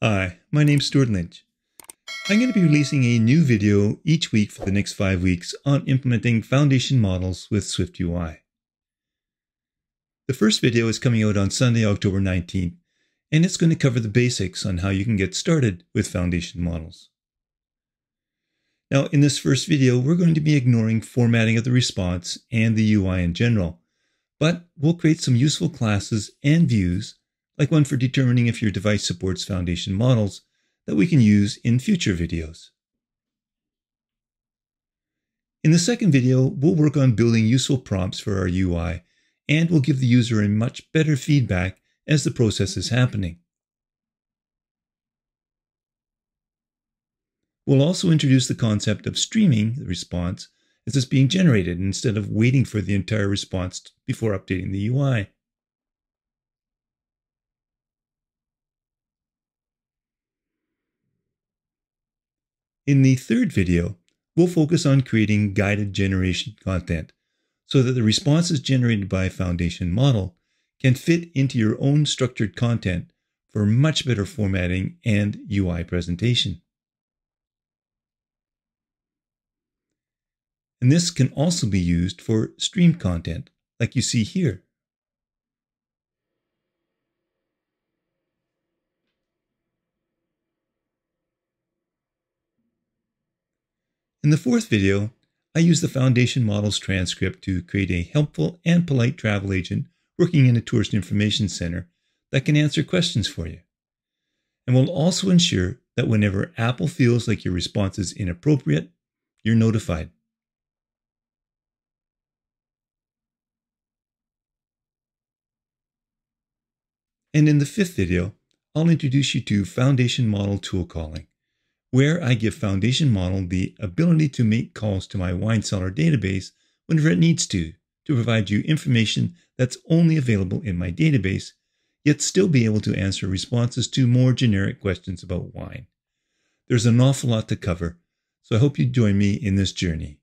Hi, my name's Stewart Lynch. I'm going to be releasing a new video each week for the next five weeks on implementing foundation models with SwiftUI. The first video is coming out on Sunday, October 19th, and it's going to cover the basics on how you can get started with foundation models. Now, in this first video, we're going to be ignoring formatting of the response and the UI in general, but we'll create some useful classes and views like one for determining if your device supports foundation models that we can use in future videos. In the second video, we'll work on building useful prompts for our UI, and we'll give the user a much better feedback as the process is happening. We'll also introduce the concept of streaming the response as it's being generated instead of waiting for the entire response before updating the UI. In the third video, we'll focus on creating guided generation content so that the responses generated by a foundation model can fit into your own structured content for much better formatting and UI presentation. And this can also be used for stream content, like you see here. In the fourth video, I use the Foundation Models transcript to create a helpful and polite travel agent working in a tourist information center that can answer questions for you. And will also ensure that whenever Apple feels like your response is inappropriate, you're notified. And in the fifth video, I'll introduce you to Foundation Model Tool Calling where I give Foundation Model the ability to make calls to my wine cellar database whenever it needs to, to provide you information that's only available in my database, yet still be able to answer responses to more generic questions about wine. There's an awful lot to cover, so I hope you join me in this journey.